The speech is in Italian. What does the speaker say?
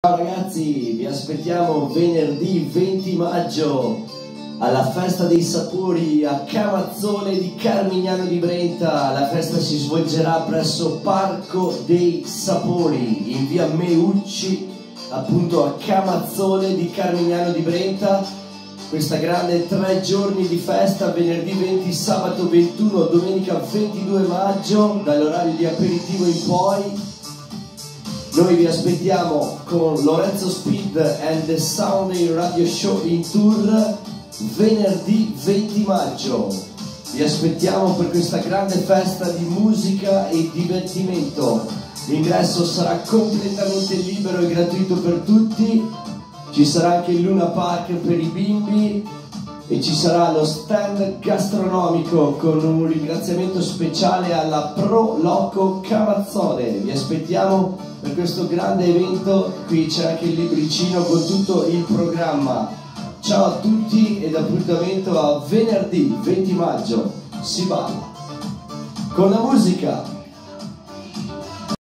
Ciao ragazzi, vi aspettiamo venerdì 20 maggio alla festa dei sapori a Camazzone di Carmignano di Brenta. La festa si svolgerà presso Parco dei Sapori in via Meucci, appunto a Camazzone di Carmignano di Brenta. Questa grande tre giorni di festa, venerdì 20, sabato 21, domenica 22 maggio, dall'orario di aperitivo in poi noi vi aspettiamo con Lorenzo Speed and the Sunday Radio Show in tour venerdì 20 maggio. Vi aspettiamo per questa grande festa di musica e divertimento. L'ingresso sarà completamente libero e gratuito per tutti. Ci sarà anche il Luna Park per i bimbi e ci sarà lo stand gastronomico con un ringraziamento speciale alla Pro Loco Cavazzone. Vi aspettiamo per questo grande evento, qui c'è anche il libricino con tutto il programma. Ciao a tutti ed appuntamento a venerdì 20 maggio, si balla con la musica.